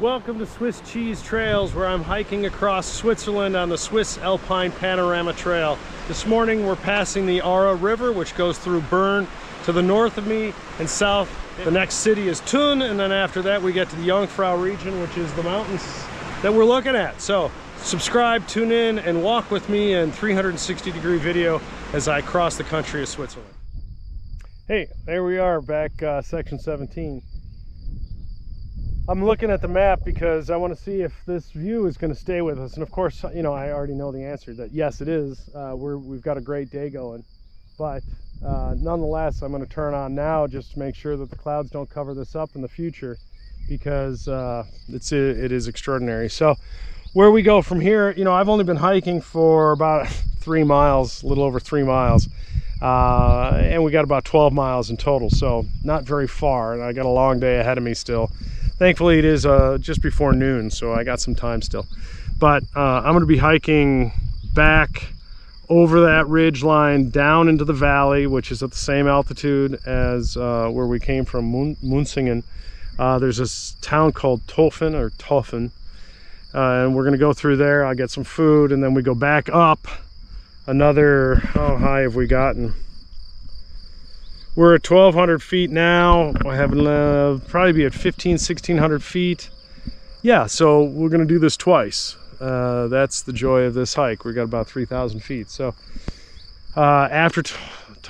Welcome to Swiss Cheese Trails where I'm hiking across Switzerland on the Swiss Alpine Panorama Trail. This morning we're passing the Aare River which goes through Bern to the north of me and south. The next city is Thun and then after that we get to the Jungfrau region which is the mountains that we're looking at. So subscribe, tune in and walk with me in 360 degree video as I cross the country of Switzerland. Hey, there we are back uh, section 17. I'm looking at the map because I want to see if this view is going to stay with us. And of course, you know, I already know the answer that yes, it is. Uh, we're, we've got a great day going. But uh, nonetheless, I'm going to turn on now just to make sure that the clouds don't cover this up in the future because uh, it's, it is extraordinary. So where we go from here, you know, I've only been hiking for about three miles, a little over three miles. Uh, and we got about 12 miles in total, so not very far. And I got a long day ahead of me still thankfully it is uh, just before noon so I got some time still. But uh, I'm gonna be hiking back over that ridge line down into the valley which is at the same altitude as uh, where we came from Mun Munsingen uh, there's this town called Toffen or Toffen uh, and we're gonna go through there I'll get some food and then we go back up another how high have we gotten we're at 1200 feet now. I have uh, probably be at 15 1600 feet. Yeah so we're going to do this twice. Uh, that's the joy of this hike. We got about 3000 feet. So uh, after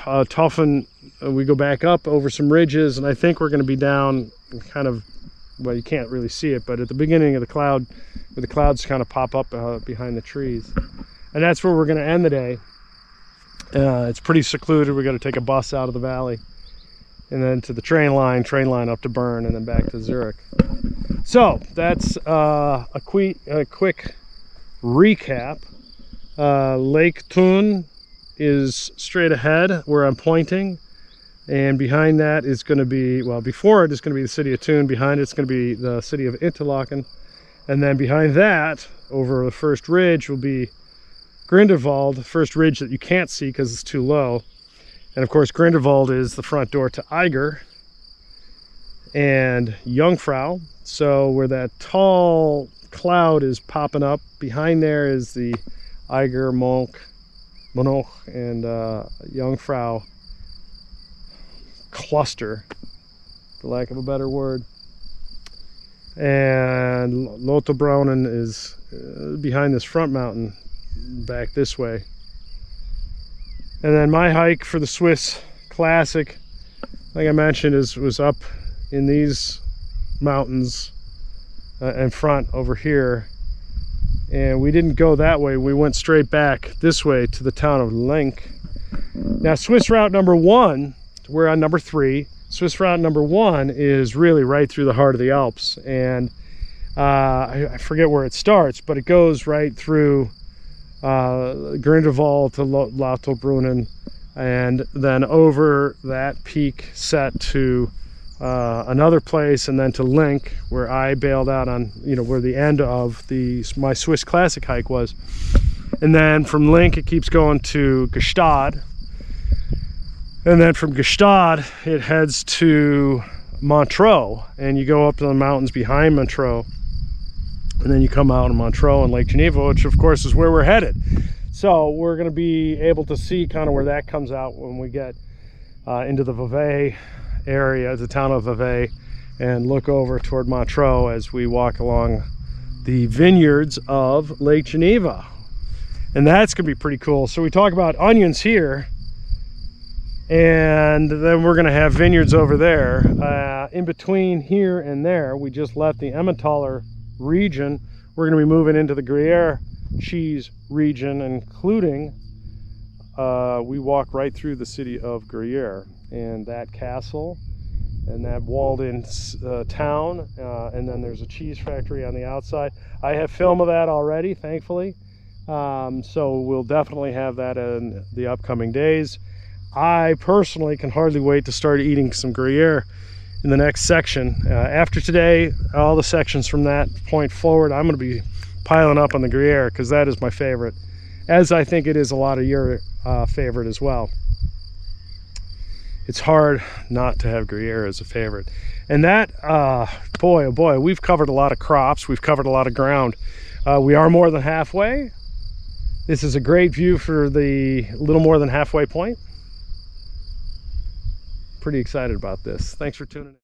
uh, Toffen, uh, we go back up over some ridges and I think we're going to be down kind of well you can't really see it but at the beginning of the cloud where the clouds kind of pop up uh, behind the trees. And that's where we're going to end the day uh, it's pretty secluded. We got to take a bus out of the valley and then to the train line, train line up to Bern and then back to Zurich. So that's uh, a, quick, a quick recap. Uh, Lake Thun is straight ahead where I'm pointing. And behind that is going to be, well, before it is going to be the city of Thun. Behind it's going to be the city of Interlaken. And then behind that, over the first ridge, will be Grindelwald, the first ridge that you can't see because it's too low. And of course, Grindelwald is the front door to Eiger and Jungfrau. So where that tall cloud is popping up, behind there is the Eiger, Monk, Monoch, and uh, Jungfrau cluster, for lack of a better word. And Lauterbrunnen is uh, behind this front mountain back this way. And then my hike for the Swiss Classic, like I mentioned, is was up in these mountains uh, in front over here. And we didn't go that way. We went straight back this way to the town of Lenk. Now, Swiss route number one, we're on number three. Swiss route number one is really right through the heart of the Alps. And uh, I, I forget where it starts, but it goes right through uh, Grindelwald to Lauterbrunnen, and then over that peak set to uh, another place and then to Lenk where I bailed out on you know where the end of the my Swiss classic hike was. And then from Lenk it keeps going to Gstaad and then from Gstaad it heads to Montreux and you go up to the mountains behind Montreux and then you come out in Montreux and Lake Geneva, which of course is where we're headed. So we're going to be able to see kind of where that comes out when we get uh, into the Vevey area, the town of Vevey, and look over toward Montreux as we walk along the vineyards of Lake Geneva. And that's going to be pretty cool. So we talk about onions here, and then we're going to have vineyards over there. Uh, in between here and there, we just left the Emmentaler region. We're going to be moving into the Gruyere cheese region, including uh, we walk right through the city of Gruyere and that castle and that walled-in uh, town, uh, and then there's a cheese factory on the outside. I have film of that already, thankfully, um, so we'll definitely have that in the upcoming days. I personally can hardly wait to start eating some Gruyere in the next section. Uh, after today, all the sections from that point forward, I'm going to be piling up on the Gruyere because that is my favorite, as I think it is a lot of your uh, favorite as well. It's hard not to have Gruyere as a favorite. And that, uh, boy, oh boy, we've covered a lot of crops. We've covered a lot of ground. Uh, we are more than halfway. This is a great view for the little more than halfway point. Pretty excited about this. Thanks for tuning in.